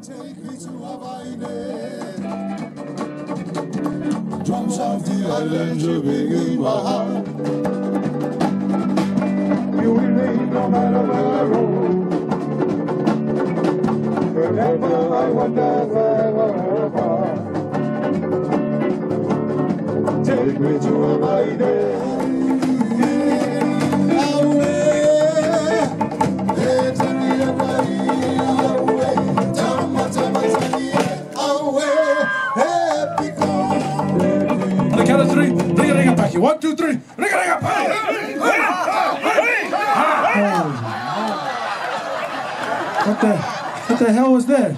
Take me to Hawaii. Drums of the island dripping in my heart. You will leave no matter where I roam. Whenever I wander, apart. Take me to Hawaii. Of three, ring a ring a packy. One, two, three, ring a ring a packy. What the, what the hell was that?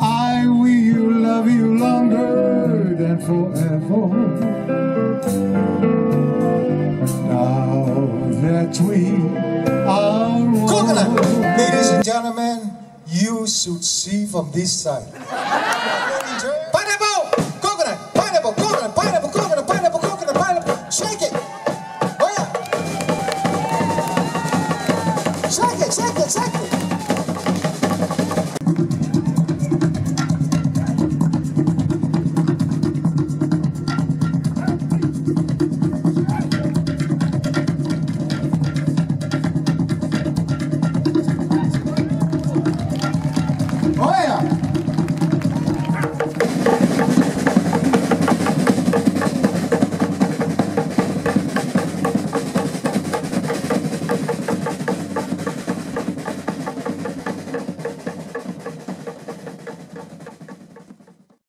I will love you longer than forever. Now that we gentlemen, you should see from this side. pineapple, coconut, pineapple, coconut, pineapple, coconut, pineapple, coconut, pineapple. Shake it. 哎呀！